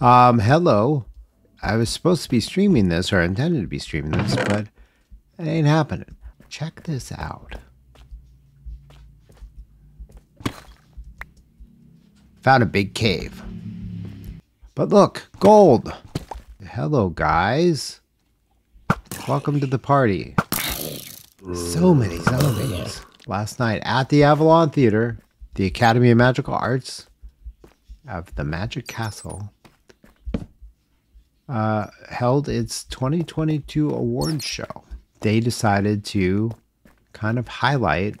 Um, hello. I was supposed to be streaming this, or intended to be streaming this, but it ain't happening. Check this out. Found a big cave. But look, gold. Hello, guys. Welcome to the party. So many zombies. Last night at the Avalon Theater, the Academy of Magical Arts of the Magic Castle uh, held its 2022 awards show. They decided to kind of highlight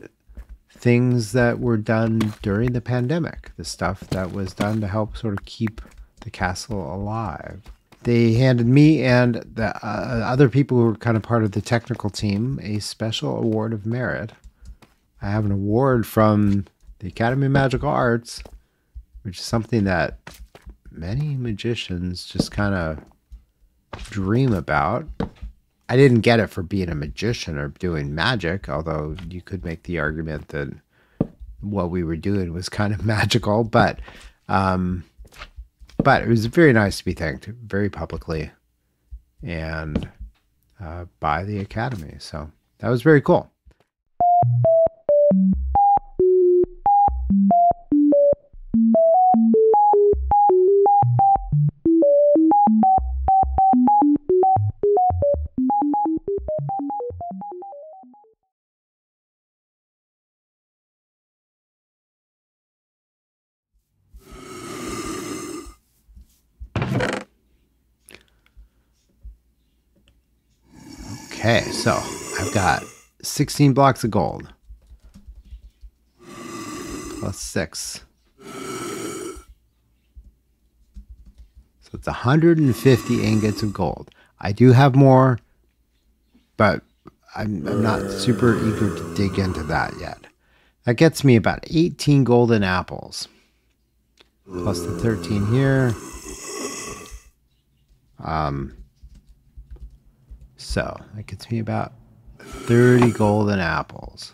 things that were done during the pandemic, the stuff that was done to help sort of keep the castle alive. They handed me and the uh, other people who were kind of part of the technical team a special award of merit. I have an award from the Academy of Magical Arts, which is something that many magicians just kind of dream about. I didn't get it for being a magician or doing magic, although you could make the argument that what we were doing was kind of magical, but um, but it was very nice to be thanked very publicly and uh, by the academy. So that was very cool. So I've got 16 blocks of gold. Plus six. So it's 150 ingots of gold. I do have more, but I'm, I'm not super eager to dig into that yet. That gets me about 18 golden apples. Plus the 13 here. Um, so that gets me about 30 golden apples,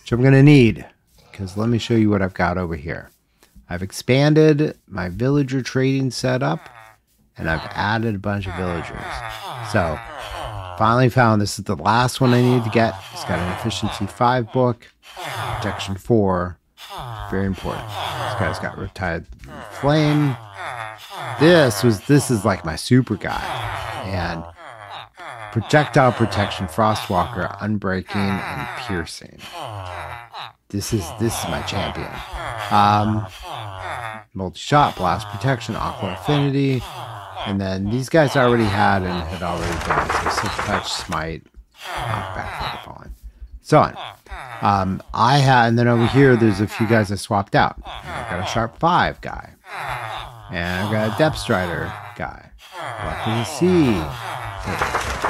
which I'm going to need because let me show you what I've got over here. I've expanded my villager trading setup and I've added a bunch of villagers. So finally found this is the last one I need to get. It's got an efficiency 5 book, protection 4. Very important. This guy's got riptide flame. This was this is like my super guy. And projectile protection, frostwalker, unbreaking, and piercing. This is this is my champion. Um, multi-shot, blast protection, aqua affinity, and then these guys I already had and had already done. So silk touch, smite, knockback, falling, so on. Um, I had, and then over here there's a few guys I swapped out. I've got a sharp five guy, and I've got a depth strider guy. Lucky to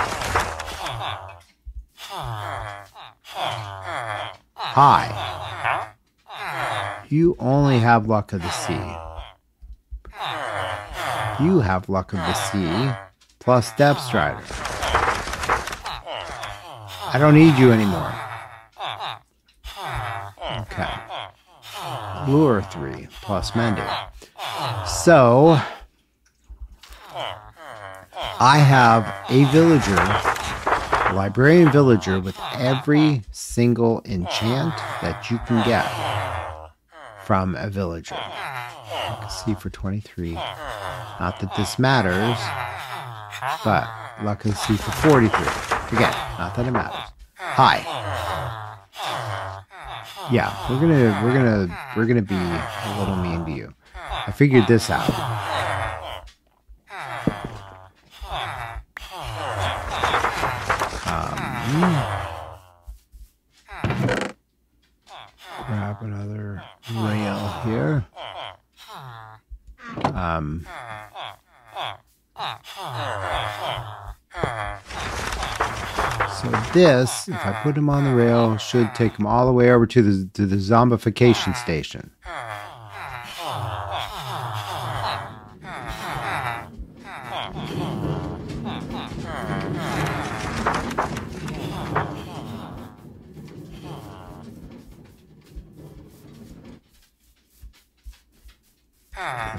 see. Hi. You only have luck of the sea. You have luck of the sea plus Depth Strider. I don't need you anymore. Okay. Lure 3 plus Mending. So, I have a villager librarian villager with every single enchant that you can get from a villager. You can see for 23. Not that this matters, but luck the sea for 43. Again, not that it matters. Hi. Yeah, we're gonna we're gonna we're gonna be a little mean to you. I figured this out. Grab another rail here. Um, so this, if I put him on the rail, should take him all the way over to the to the zombification station.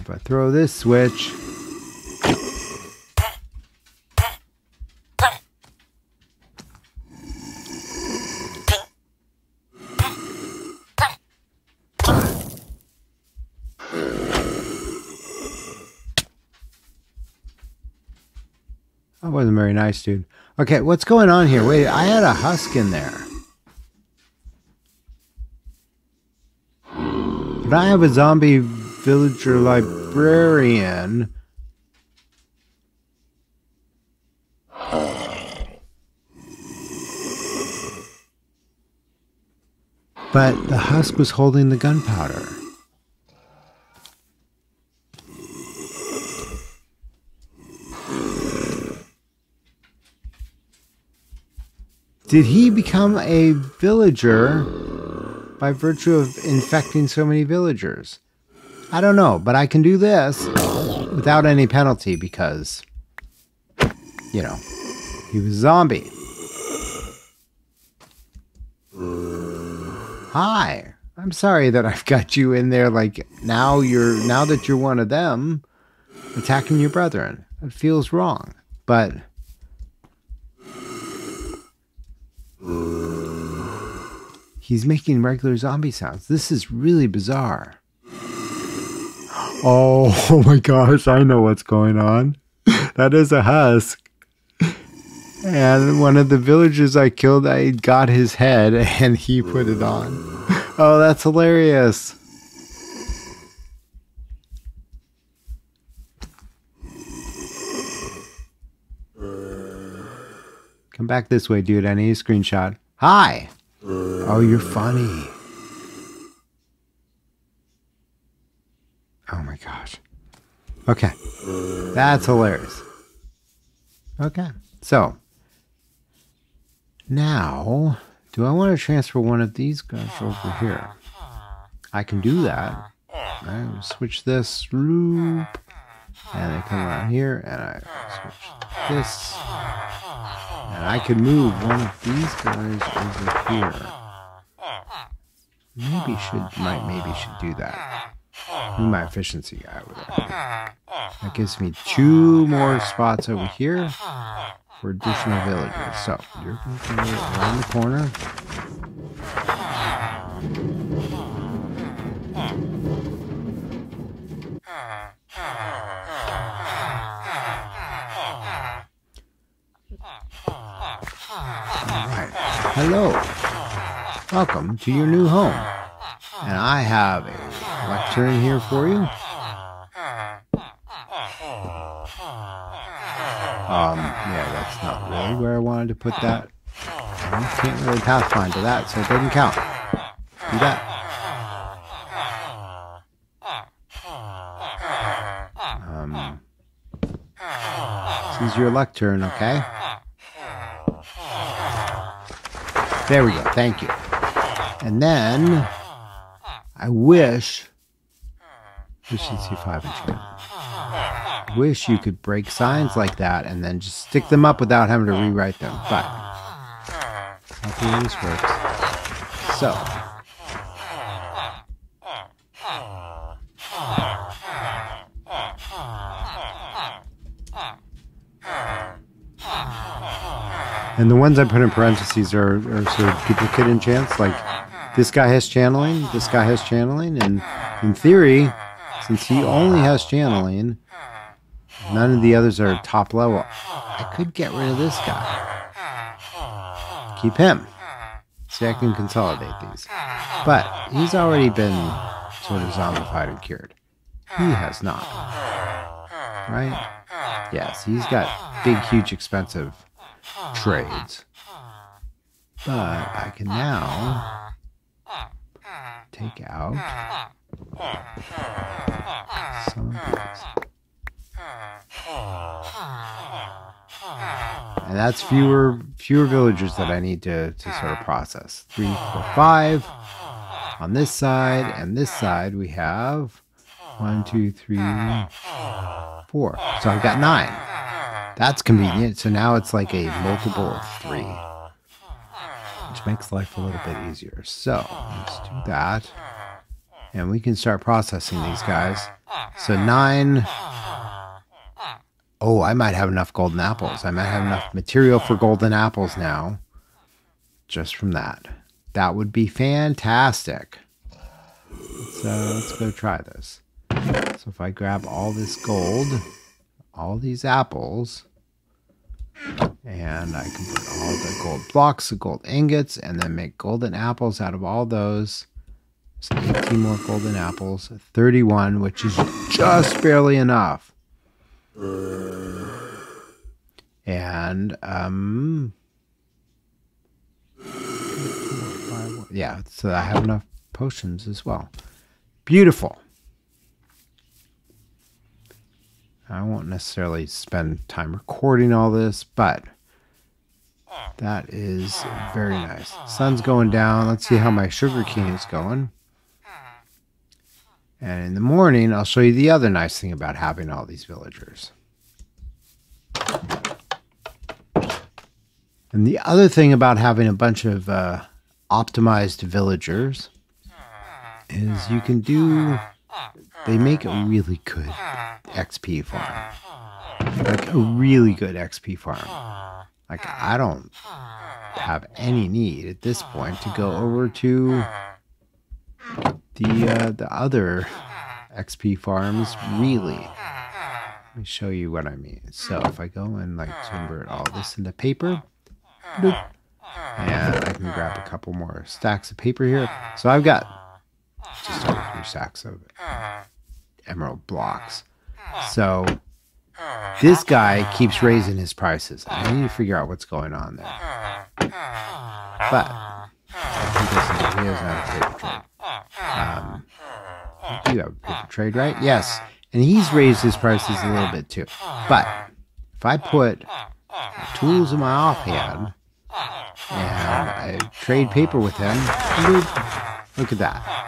If I throw this switch, That wasn't very nice, dude. Okay, what's going on here? Wait, I had a husk in there. But I have a zombie villager librarian. But the husk was holding the gunpowder. Did he become a villager by virtue of infecting so many villagers? I don't know, but I can do this without any penalty because, you know, he was a zombie. Hi. I'm sorry that I've got you in there like now you're now that you're one of them attacking your brethren. It feels wrong. But He's making regular zombie sounds. This is really bizarre. Oh, oh my gosh, I know what's going on. That is a husk. And one of the villagers I killed, I got his head and he put it on. Oh, that's hilarious. Come back this way, dude. I need a screenshot. Hi. Oh, you're funny. Oh my gosh. Okay. That's hilarious. Okay. So, now, do I want to transfer one of these guys over here? I can do that. I switch this loop, and I come around here, and I switch this, and I can move one of these guys over here. Maybe should might maybe should do that. My ah. efficiency guy over there. That gives me two ah. more spots over ah. here for additional villagers. So you're going around the corner. Alright. Hello. Welcome to your new home. And I have a lectern here for you. Um, yeah, that's not really where I wanted to put that. I can't really pathfind to that, so it doesn't count. Do that. Um, this is your lectern, okay? There we go. Thank you. And then I wish Wish you could break signs like that and then just stick them up without having to rewrite them. But way this works. So And the ones I put in parentheses are, are sort of duplicate enchants. Like this guy has channeling, this guy has channeling, and in theory, since he only has channeling, none of the others are top level. I could get rid of this guy. Keep him. See, I can consolidate these. But he's already been sort of zombified and cured. He has not. Right? Yes, he's got big, huge, expensive trades. But I can now take out that's fewer fewer villagers that I need to, to sort of process. Three, four, five. On this side and this side we have one, two, three, four. So I've got nine. That's convenient. So now it's like a multiple of three, which makes life a little bit easier. So let's do that. And we can start processing these guys. So nine. Oh, I might have enough golden apples. I might have enough material for golden apples now. Just from that. That would be fantastic. So let's go try this. So if I grab all this gold, all these apples, and I can put all the gold blocks, the gold ingots, and then make golden apples out of all those. So 18 more golden apples, 31, which is just barely enough. And, um, yeah, so I have enough potions as well. Beautiful. I won't necessarily spend time recording all this, but that is very nice. Sun's going down. Let's see how my sugar cane is going. And in the morning, I'll show you the other nice thing about having all these villagers. And the other thing about having a bunch of uh, optimized villagers is you can do, they make a really good XP farm. Like a really good XP farm. Like I don't have any need at this point to go over to the uh, the other XP farms really. Let me show you what I mean. So if I go and like convert all this into paper, and I can grab a couple more stacks of paper here. So I've got just over three stacks of emerald blocks. So this guy keeps raising his prices. I need to figure out what's going on there. But he doesn't, he doesn't have a paper trade. Um, you do have a paper trade, right? Yes. And he's raised his prices a little bit too. But if I put tools in my offhand and I trade paper with him, look at that.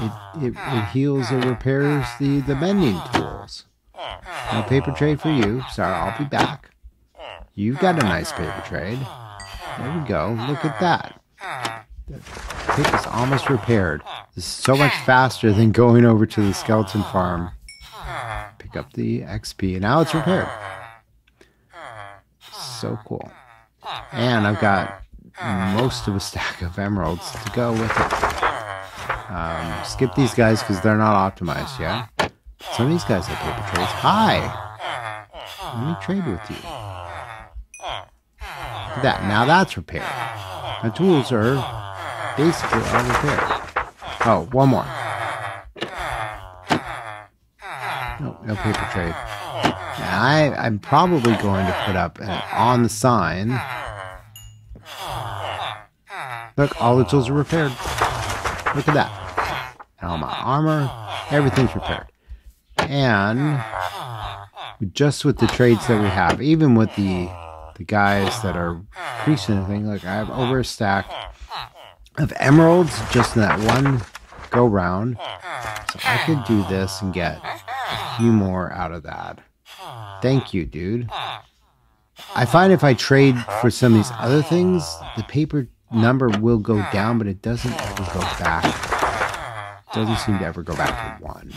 It, it, it heals or repairs the, the mending tools. No paper trade for you. Sorry, I'll be back. You've got a nice paper trade. There we go. Look at that. The is almost repaired. This is so much faster than going over to the skeleton farm. Pick up the XP. And now it's repaired. So cool. And I've got most of a stack of emeralds to go with it. Um, skip these guys because they're not optimized yet. Some of these guys have paper trades. Hi! Let me trade with you. That. Now that's repaired. My tools are basically all repaired. Oh, one more. No, no paper trade. I, I'm probably going to put up an on the sign. Look, all the tools are repaired. Look at that. All my armor, everything's repaired. And just with the trades that we have, even with the the guys that are increasing the thing, like I have over a stack of emeralds just in that one go round. So I could do this and get a few more out of that. Thank you, dude. I find if I trade for some of these other things, the paper number will go down, but it doesn't ever go back. It doesn't seem to ever go back to one.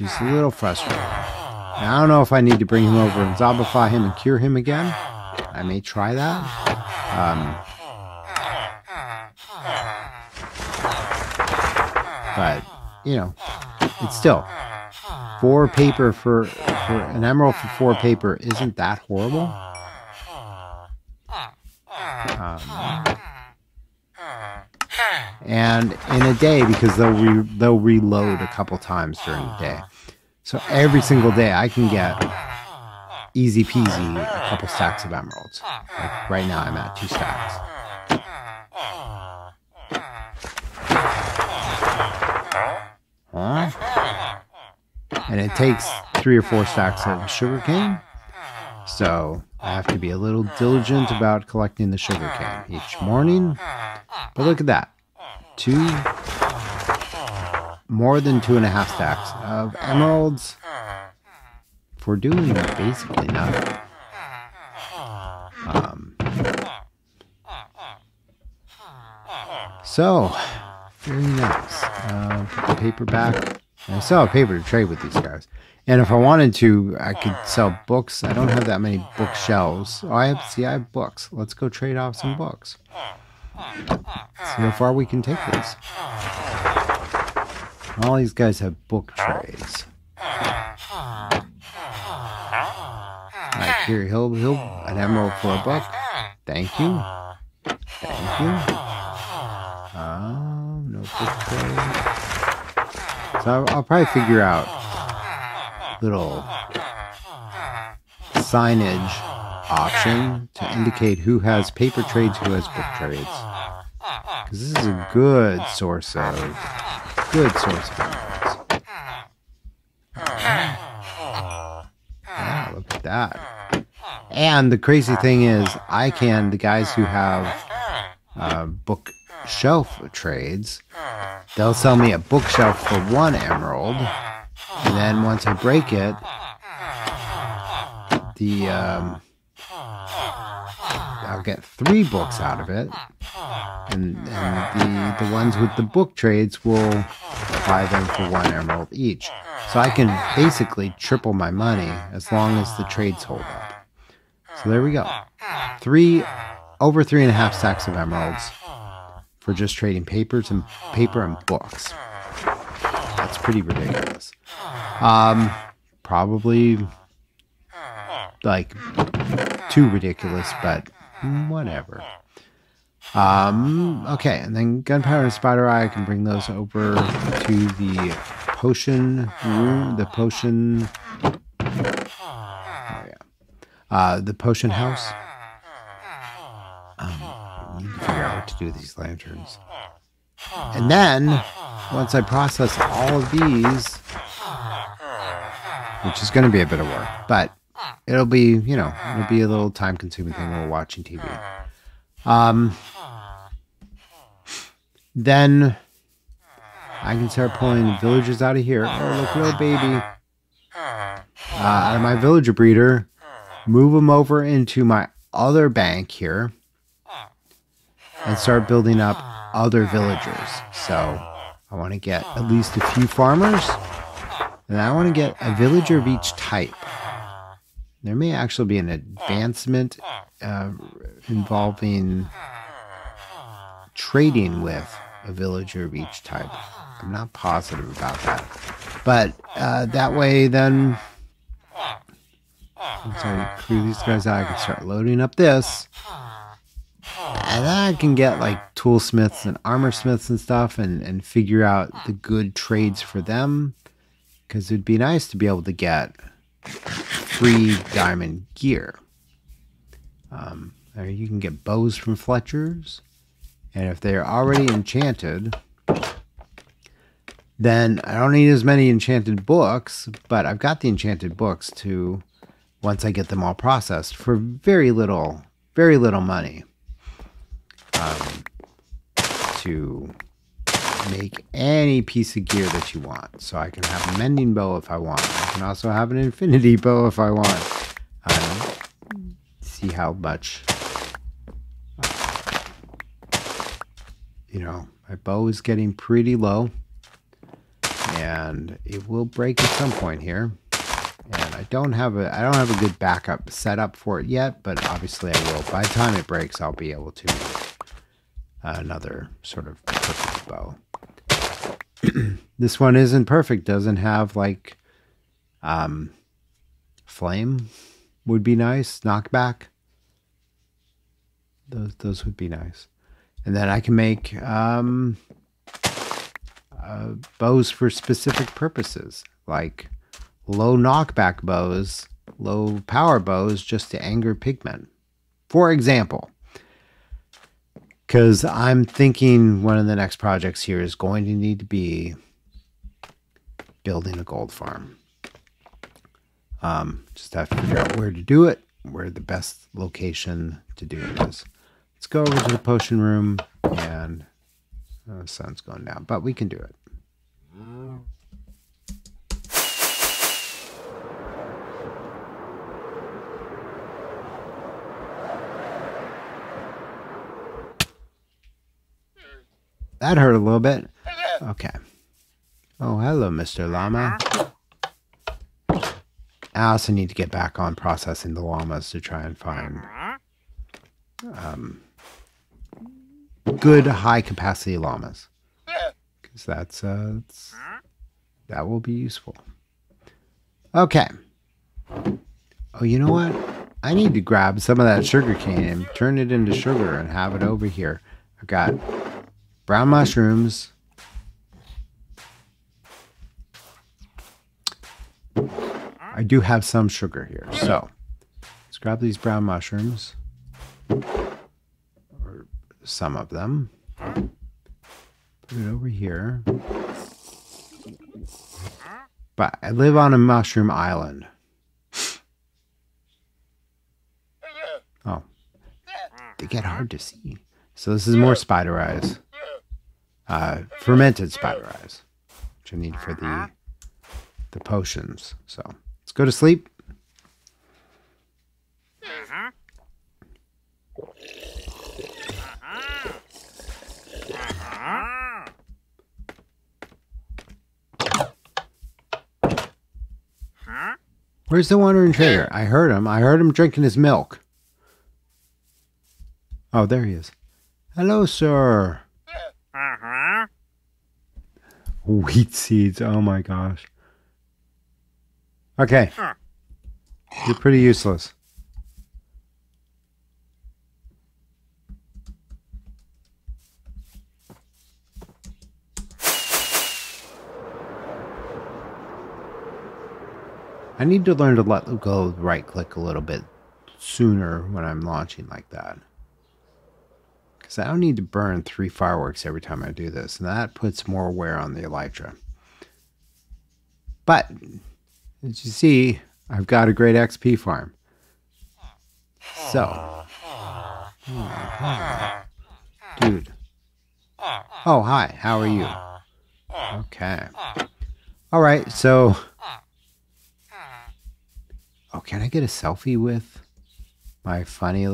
Is a little frustrating. I don't know if I need to bring him over and zombify him and cure him again. I may try that. Um, but, you know, it's still four paper for, for an emerald for four paper isn't that horrible. Um, and in a day because they'll re- they'll reload a couple times during the day. So every single day I can get easy peasy a couple stacks of emeralds. Like right now I'm at two stacks. Huh? And it takes three or four stacks of sugarcane. So I have to be a little diligent about collecting the sugarcane each morning. But look at that. Two, more than two and a half stacks of emeralds for doing basically nothing. Um, so, Very nice. Uh. I still have paper to trade with these guys. And if I wanted to, I could sell books. I don't have that many bookshelves. Oh, I have, see, I have books. Let's go trade off some books. See how far we can take this. All these guys have book trades. Like here, he'll he'll an emerald for a book. Thank you. Thank you. Book trade. So I'll, I'll probably figure out little signage option to indicate who has paper trades, who has book trades. Because this is a good source of good source of emeralds. Yeah, look at that. And the crazy thing is, I can, the guys who have uh, bookshelf trades, they'll sell me a bookshelf for one emerald. And then once I break it, the um, I'll get three books out of it, and, and the the ones with the book trades will buy them for one emerald each. So I can basically triple my money as long as the trades hold up. So there we go. Three, over three and a half stacks of emeralds for just trading papers and paper and books. That's pretty ridiculous. Um, probably like too ridiculous, but whatever. Um, okay, and then gunpowder and spider eye, I can bring those over to the potion room, the potion. Oh yeah, uh, the potion house. Um, figure out to do these lanterns. And then, once I process all of these, which is going to be a bit of work, but it'll be, you know, it'll be a little time consuming thing while watching TV. Um, then I can start pulling villagers out of here. Oh, look, little baby. Uh, out of my villager breeder, move them over into my other bank here, and start building up other villagers. So I want to get at least a few farmers, and I want to get a villager of each type. There may actually be an advancement uh, involving trading with a villager of each type. I'm not positive about that. But uh, that way, then, once I clear these guys out, I can start loading up this. And then I can get like toolsmiths and armor smiths and stuff and, and figure out the good trades for them. Because it'd be nice to be able to get free diamond gear. Um, you can get bows from Fletcher's. And if they're already enchanted, then I don't need as many enchanted books, but I've got the enchanted books to once I get them all processed for very little, very little money um, to make any piece of gear that you want. So I can have a mending bow if I want. I can also have an infinity bow if I want. Um, see how much, uh, you know, my bow is getting pretty low. And it will break at some point here. And I don't have a I don't have a good backup set up for it yet, but obviously I will. By the time it breaks, I'll be able to another sort of perfect bow. this one isn't perfect. Doesn't have like um, flame would be nice. Knockback. Those those would be nice. And then I can make um, uh, bows for specific purposes, like low knockback bows, low power bows, just to anger pigmen. For example, because I'm thinking one of the next projects here is going to need to be building a gold farm. Um, just have to figure out where to do it, where the best location to do it is. Let's go over to the potion room and the sun's going down, but we can do it. That hurt a little bit. Okay. Oh, hello, Mr. Llama. I also need to get back on processing the llamas to try and find um, good high capacity llamas. Because that's, uh, that's, that will be useful. Okay. Oh, you know what? I need to grab some of that sugar cane and turn it into sugar and have it over here. I've got brown mushrooms. I do have some sugar here. So let's grab these brown mushrooms. Or some of them. Put it over here. But I live on a mushroom island. Oh. They get hard to see. So this is more spider eyes. Uh, fermented spider eyes. Which I need for the the potions. So let's go to sleep. Where's the wandering trader? I heard him. I heard him drinking his milk. Oh, there he is. Hello, sir. Wheat seeds. Oh my gosh. Okay. You're pretty useless. I need to learn to let go right click a little bit sooner when I'm launching like that. Because I don't need to burn three fireworks every time I do this, and that puts more wear on the Elytra. But, as you see, I've got a great XP farm. So, dude. Oh, hi, how are you? Okay. All right, so. Oh, can I get a selfie with my funny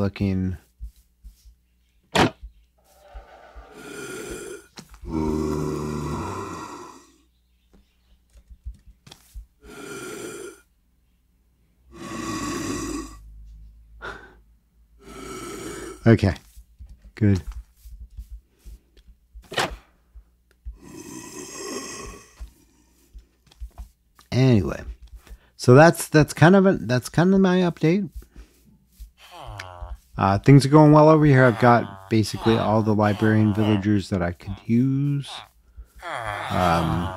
Okay, good. Anyway, so that's that's kind of a, that's kind of my update. Uh, things are going well over here. I've got basically all the librarian villagers that I could use. Um,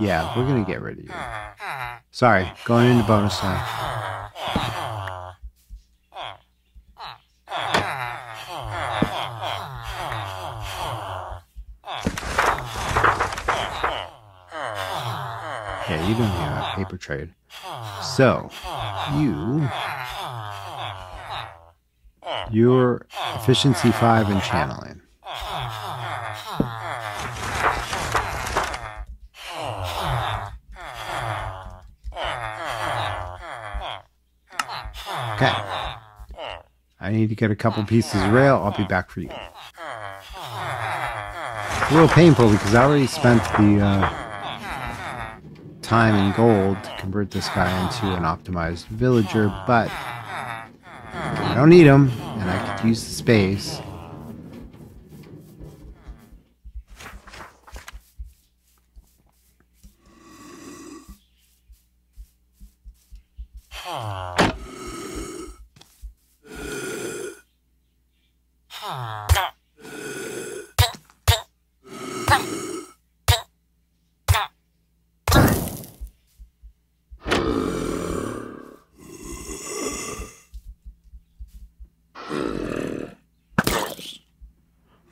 yeah, we're gonna get rid of you. Sorry, going into bonus time. Yeah, you don't have paper trade. So, you. Your efficiency 5 in channeling. Okay. I need to get a couple pieces of rail. I'll be back for you. It's a little painful because I already spent the uh, time and gold to convert this guy into an optimized villager, but I don't need him, and I could use the space.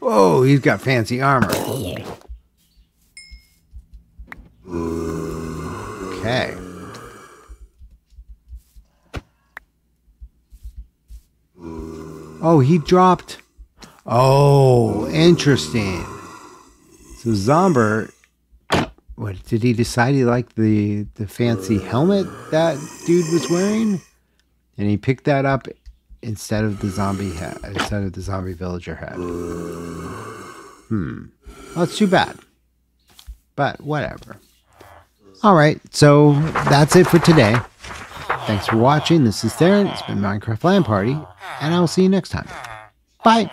Whoa, he's got fancy armor. Okay. Oh, he dropped. Oh, interesting. So Zomber, what did he decide he liked the the fancy helmet that dude was wearing? And he picked that up instead of the zombie head, instead of the zombie villager head. Hmm. Well, it's too bad. But whatever. All right, so that's it for today. Thanks for watching. This is Theron. It's been Minecraft LAN Party, and I will see you next time. Bye.